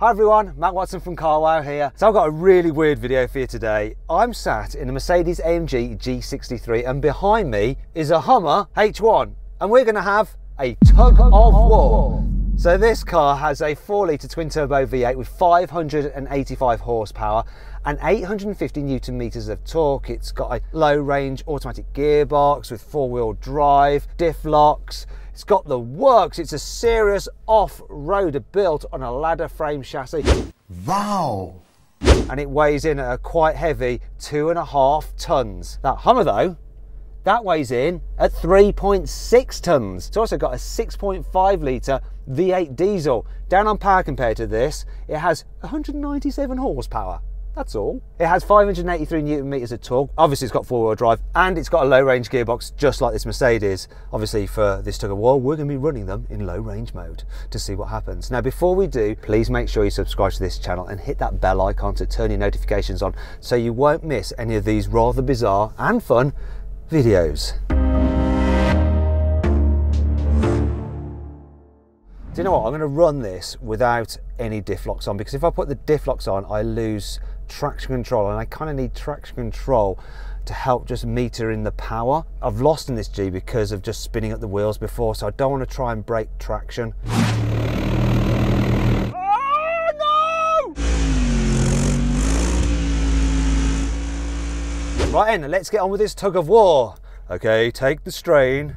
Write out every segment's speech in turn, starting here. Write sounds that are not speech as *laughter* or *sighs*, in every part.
Hi everyone, Mat Watson from CarWow here. So I've got a really weird video for you today. I'm sat in a Mercedes AMG G63 and behind me is a Hummer H1 and we're going to have a tug of war. So this car has a 4 litre twin turbo V8 with 585 horsepower and 850 newton meters of torque. It's got a low range automatic gearbox with four wheel drive, diff locks, it's got the works. It's a serious off-roader built on a ladder frame chassis. Wow. And it weighs in at a quite heavy two and a half tons. That Hummer though, that weighs in at 3.6 tons. It's also got a 6.5 litre V8 diesel. Down on power compared to this, it has 197 horsepower. That's all. It has 583 newton meters of torque. Obviously, it's got four-wheel drive and it's got a low-range gearbox, just like this Mercedes. Obviously, for this tug of war, we're going to be running them in low-range mode to see what happens. Now, before we do, please make sure you subscribe to this channel and hit that bell icon to turn your notifications on so you won't miss any of these rather bizarre and fun videos. Do you know what? I'm going to run this without any diff locks on because if I put the diff locks on, I lose traction control and I kind of need traction control to help just meter in the power. I've lost in this G because of just spinning up the wheels before, so I don't want to try and break traction. Oh, no! Right then, let's get on with this tug of war. Okay, take the strain.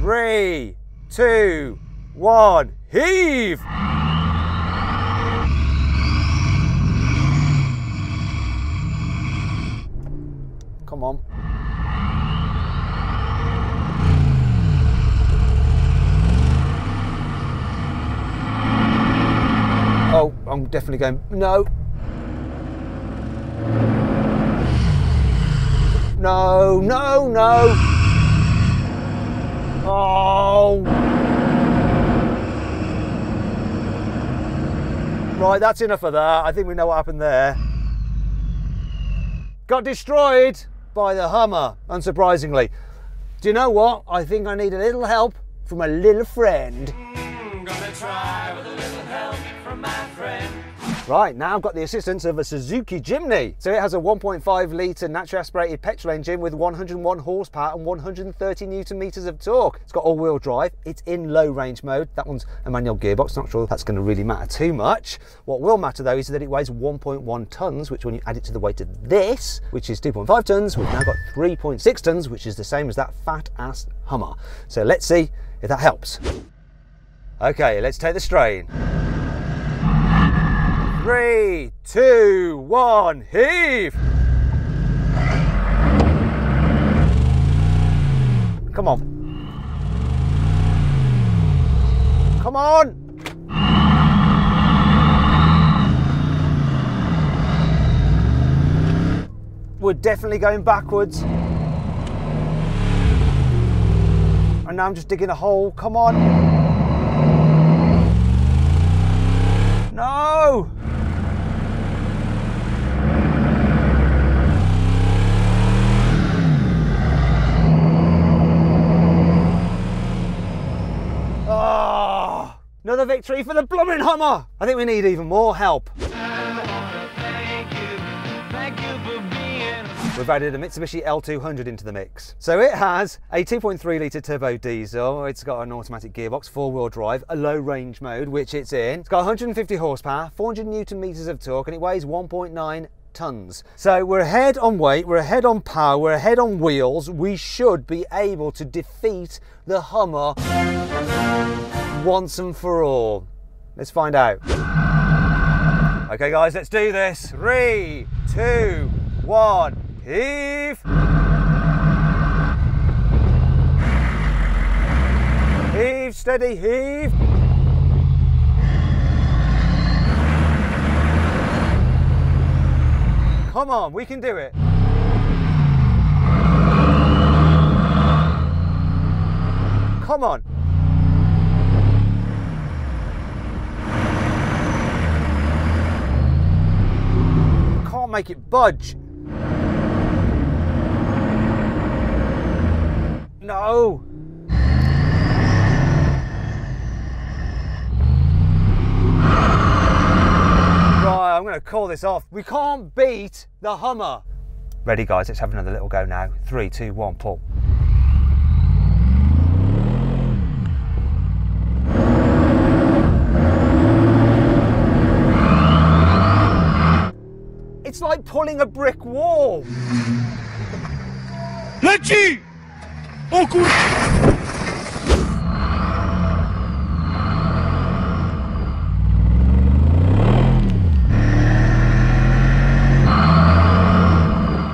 Three, two, one, heave! Come on. Oh, I'm definitely going, no. No, no, no. Oh. Right, that's enough of that. I think we know what happened there. Got destroyed by the Hummer, unsurprisingly. Do you know what? I think I need a little help from a little friend. Right, now I've got the assistance of a Suzuki Jimny. So it has a 1.5 litre naturally aspirated petrol engine with 101 horsepower and 130 newton meters of torque. It's got all-wheel drive. It's in low range mode. That one's a manual gearbox. Not sure that's going to really matter too much. What will matter though is that it weighs 1.1 tons, which when you add it to the weight of this, which is 2.5 tons, we've now got 3.6 tons, which is the same as that fat ass Hummer. So let's see if that helps. Okay, let's take the strain. Three, two, one, heave! Come on. Come on! We're definitely going backwards. And now I'm just digging a hole. Come on. No! Another victory for the blooming Hummer. I think we need even more help. We've added a Mitsubishi L200 into the mix. So it has a 2.3 litre turbo diesel, it's got an automatic gearbox, four-wheel drive, a low range mode, which it's in. It's got 150 horsepower, 400 newton meters of torque, and it weighs 1.9 tons. So we're ahead on weight, we're ahead on power, we're ahead on wheels. We should be able to defeat the Hummer once and for all? Let's find out. Okay guys, let's do this. Three, two, one, heave. Heave, steady, heave. Come on, we can do it. Come on. make it budge. No! Right, I'm gonna call this off. We can't beat the Hummer. Ready guys, let's have another little go now. Three, two, one, pull. Like pulling a brick wall. Leci! O kur...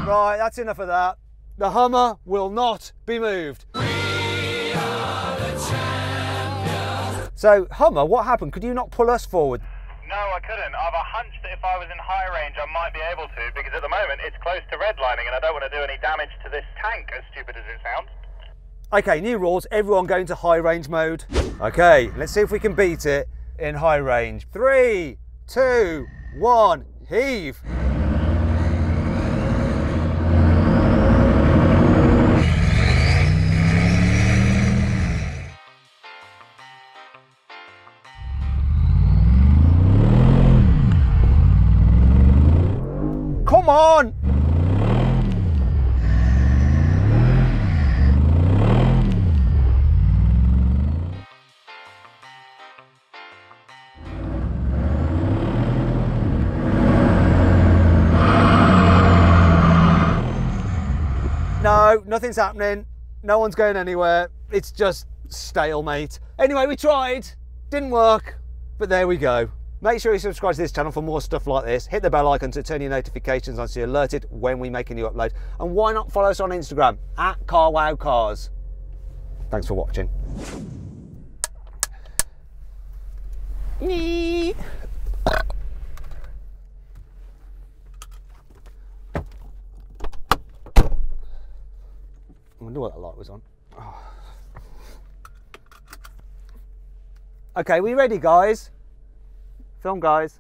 Right, that's enough of that. The Hummer will not be moved. So, Hummer, what happened? Could you not pull us forward? No, I couldn't. I've a hunch that if I was in high range, I might be able to, because at the moment it's close to redlining and I don't want to do any damage to this tank, as stupid as it sounds. Okay, new rules. Everyone go into high range mode. Okay, let's see if we can beat it in high range. Three, two, one, heave. No, nothing's happening. No one's going anywhere. It's just stalemate. Anyway, we tried. Didn't work. But there we go. Make sure you subscribe to this channel for more stuff like this. Hit the bell icon to turn your notifications on so you're alerted when we make a new upload. And why not follow us on Instagram at CarWowCars. Thanks for watching. I wonder what that light was on. Oh. *sighs* Okay, we ready, guys? Film, guys.